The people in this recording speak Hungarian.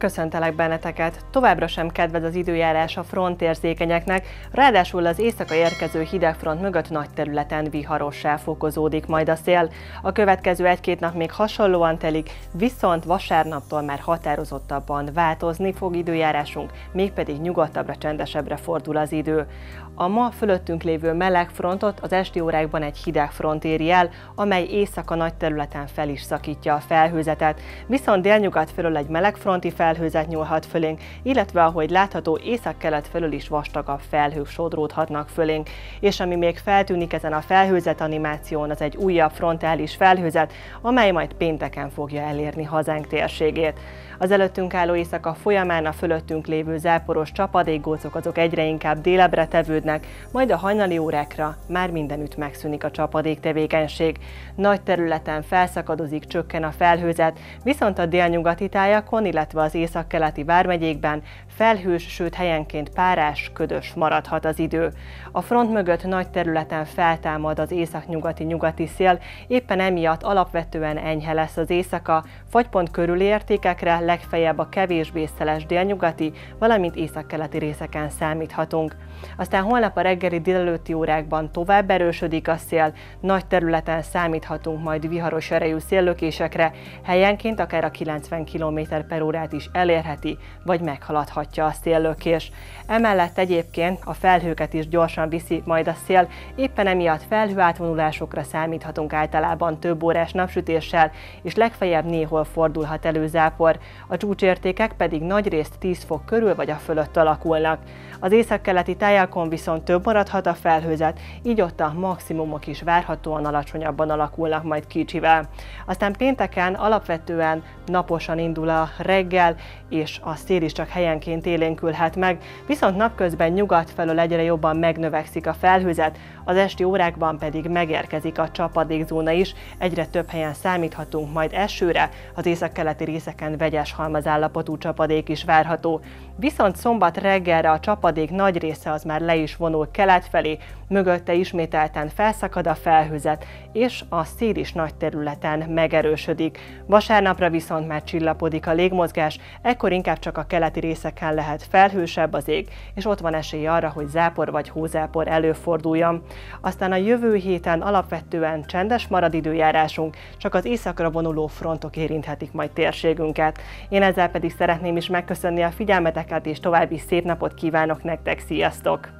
Köszöntelek benneteket! Továbbra sem kedvez az időjárás a frontérzékenyeknek, ráadásul az éjszaka érkező hidegfront mögött nagy területen viharossá fokozódik majd a szél. A következő egy-két nap még hasonlóan telik, viszont vasárnaptól már határozottabban változni fog időjárásunk, mégpedig nyugodtabbra, csendesebbre fordul az idő. A ma fölöttünk lévő meleg frontot az esti órákban egy hideg front éri el, amely éjszaka nagy területen fel is szakítja a felhőzetet, viszont délnyugat felől egy meleg fronti felhőzet nyúlhat fölénk, illetve ahogy látható észak-kelet felől is vastagabb felhők sodródhatnak fölénk. És ami még feltűnik ezen a felhőzet animáción, az egy újabb frontális felhőzet, amely majd pénteken fogja elérni hazánk térségét. Az előttünk álló éjszaka folyamán a fölöttünk lévő záporos csapadékgócok azok egyre inkább délebre tevődnek, majd a hajnali órákra már mindenütt megszűnik a csapadék tevékenység. Nagy területen felszakadozik, csökken a felhőzet, viszont a délnyugati tájakon, illetve az északkeleti vármegyékben felhős, sőt helyenként párás, ködös maradhat az idő. A front mögött nagy területen feltámad az északnyugati nyugati szél, éppen emiatt alapvetően enyhe lesz az éjszaka, fagypont körüli értékekre legfeljebb a kevésbé szeles délnyugati, valamint északkeleti részeken számíthatunk. Aztán holnap a reggeli délelőtti órákban tovább erősödik a szél, nagy területen számíthatunk majd viharos erejű széllökésekre, helyenként akár a 90 km per órát is elérheti, vagy meghaladhatja a széllökés. Emellett egyébként a felhőket is gyorsan viszi majd a szél, éppen emiatt felhőátvonulásokra számíthatunk általában több órás napsütéssel, és legfeljebb néhol fordulhat elő zápor, a csúcsértékek pedig nagyrészt 10 fok körül vagy a fölött alakulnak. Az északkeleti tájakon viszont több maradhat a felhőzet, így ott a maximumok is várhatóan alacsonyabban alakulnak majd kicsivel. Aztán pénteken alapvetően naposan indul a reggel, és a szél is csak helyenként élénkülhet meg, viszont napközben nyugat felől egyre jobban megnövekszik a felhőzet, az esti órákban pedig megérkezik a csapadékzóna is, egyre több helyen számíthatunk majd esőre, az északkeleti részeken vegyes halmazállapotú csapadék is várható. Viszont szombat reggelre a csapadék nagy része az már le is vonul kelet felé, mögötte ismételten felszakad a felhőzet, és a szél is nagy területen megerősödik. Vasárnapra viszont már csillapodik a légmozgás, ekkor inkább csak a keleti részeken lehet felhősebb az ég, és ott van esély arra, hogy zápor vagy hózápor előforduljon. Aztán a jövő héten alapvetően csendes marad időjárásunk, csak az északra vonuló frontok érinthetik majd térségünket. Én ezzel pedig szeretném is megköszönni a figyelmeteket, és további szép napot kívánok nektek, sziasztok!